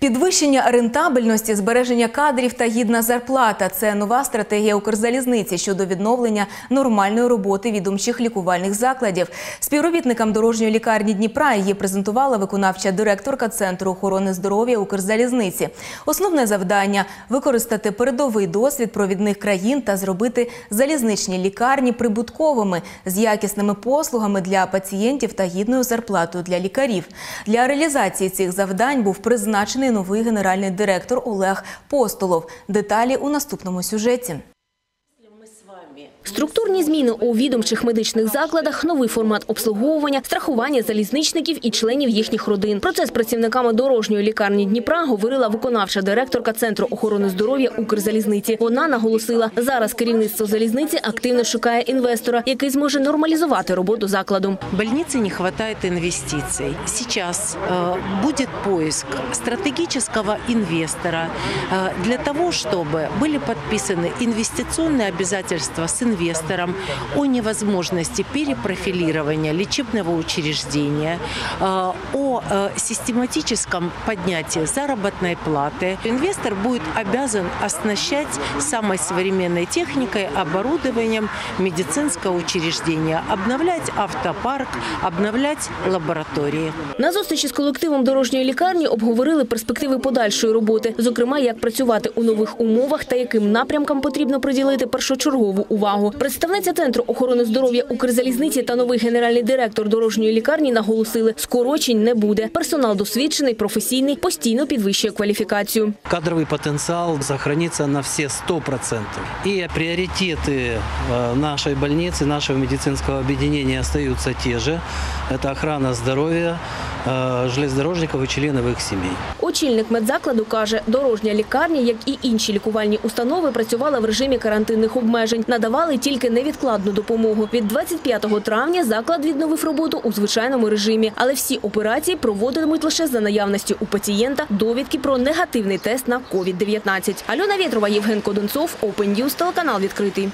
Підвищення рентабельності, збереження кадрів та гідна зарплата це нова стратегія Укрзалізниці щодо відновлення нормальної роботи відомчих лікувальних закладів. Співробітникам дорожньої лікарні Дніпра її презентувала виконавча директорка Центру охорони здоров'я Укрзалізниці. Основне завдання використати передовий досвід провідних країн та зробити залізничні лікарні прибутковими з якісними послугами для пацієнтів та гідною зарплатою для лікарів. Для реалізації цих завдань був призначений новий генеральний директор Олег Постолов. Деталі у наступному сюжеті. Структурні зміни у відомчих медичних закладах, новий формат обслуговування, страхування залізничників і членів їхніх родин. Про це з працівниками дорожньої лікарні Дніпра говорила виконавча директорка Центру охорони здоров'я Укрзалізниці. Вона наголосила, зараз керівництво залізниці активно шукає інвестора, який зможе нормалізувати роботу закладу. Больнице не хватает инвестиций. Сейчас э, будет поиск стратегического инвестора э, для того, чтобы были подписаны инвестиционные обязательства с инвестором о невозможности перепрофилирования лечебного учреждения, э, о э, систематическом поднятии заработной платы. Инвестор будет обязан оснащать самой современной техникой, оборудованием медицинского учреждения, обновлять автопарк, обновлять лаборатории. На зустрічі з колективом дорожньої лікарні обговорили перспективи подальшої роботи, зокрема, як працювати у нових умовах та яким напрямкам потрібно приділити першочергову увагу. Представниця центру охорони здоров'я Укрзалізниці та новий генеральний директор дорожньої лікарні наголосили, скорочень не буде. Персонал досвідчений, професійний, постійно підвищує кваліфікацію. Кадровый потенциал сохранится на все 100%. И приоритеты э, нашей больницы, нашего медицинского объединения остаются те же. Это охрана здоровья э, железнодорожников и членов их семей. Очільник медзакладу каже, дорожня лікарня, як і інші лікувальні установи, працювала в режимі карантинних обмежень. Надавали тільки невідкладну допомогу. Від 25 травня заклад відновив роботу у звичайному режимі, але всі операції проводитимуть лише за наявності у пацієнта довідки про негативний тест на COVID-19. Альона Вєтрова, Євген Кодонцов, Open News, телеканал відкритий.